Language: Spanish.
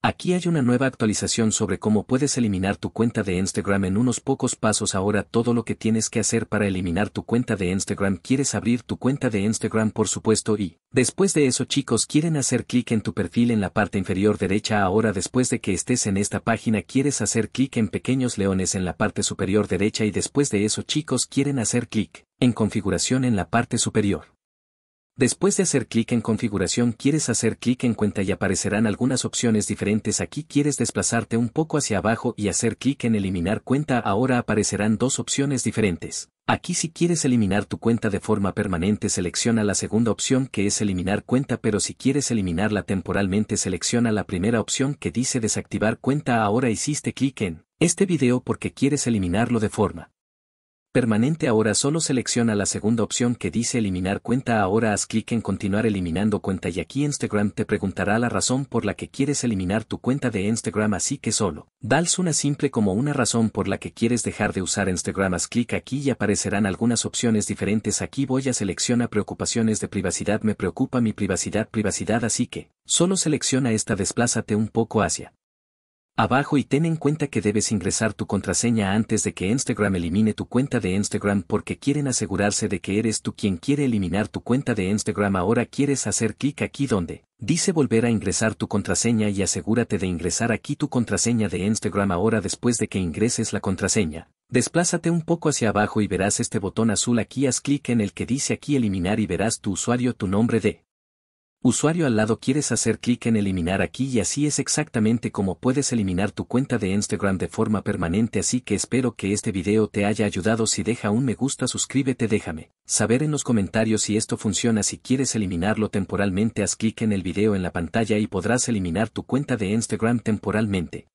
Aquí hay una nueva actualización sobre cómo puedes eliminar tu cuenta de Instagram en unos pocos pasos ahora todo lo que tienes que hacer para eliminar tu cuenta de Instagram quieres abrir tu cuenta de Instagram por supuesto y, después de eso chicos quieren hacer clic en tu perfil en la parte inferior derecha ahora después de que estés en esta página quieres hacer clic en pequeños leones en la parte superior derecha y después de eso chicos quieren hacer clic en configuración en la parte superior. Después de hacer clic en configuración quieres hacer clic en cuenta y aparecerán algunas opciones diferentes. Aquí quieres desplazarte un poco hacia abajo y hacer clic en eliminar cuenta. Ahora aparecerán dos opciones diferentes. Aquí si quieres eliminar tu cuenta de forma permanente selecciona la segunda opción que es eliminar cuenta pero si quieres eliminarla temporalmente selecciona la primera opción que dice desactivar cuenta. Ahora hiciste clic en este video porque quieres eliminarlo de forma permanente ahora solo selecciona la segunda opción que dice eliminar cuenta. Ahora haz clic en continuar eliminando cuenta y aquí Instagram te preguntará la razón por la que quieres eliminar tu cuenta de Instagram así que solo, dals una simple como una razón por la que quieres dejar de usar Instagram. Haz clic aquí y aparecerán algunas opciones diferentes. Aquí voy a seleccionar preocupaciones de privacidad. Me preocupa mi privacidad privacidad así que, solo selecciona esta desplázate un poco hacia Abajo y ten en cuenta que debes ingresar tu contraseña antes de que Instagram elimine tu cuenta de Instagram porque quieren asegurarse de que eres tú quien quiere eliminar tu cuenta de Instagram ahora quieres hacer clic aquí donde dice volver a ingresar tu contraseña y asegúrate de ingresar aquí tu contraseña de Instagram ahora después de que ingreses la contraseña. Desplázate un poco hacia abajo y verás este botón azul aquí haz clic en el que dice aquí eliminar y verás tu usuario tu nombre de Usuario al lado quieres hacer clic en eliminar aquí y así es exactamente como puedes eliminar tu cuenta de Instagram de forma permanente así que espero que este video te haya ayudado. Si deja un me gusta suscríbete déjame saber en los comentarios si esto funciona. Si quieres eliminarlo temporalmente haz clic en el video en la pantalla y podrás eliminar tu cuenta de Instagram temporalmente.